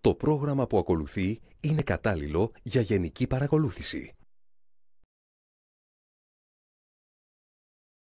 Το πρόγραμμα που ακολουθεί είναι κατάλληλο για γενική παρακολούθηση.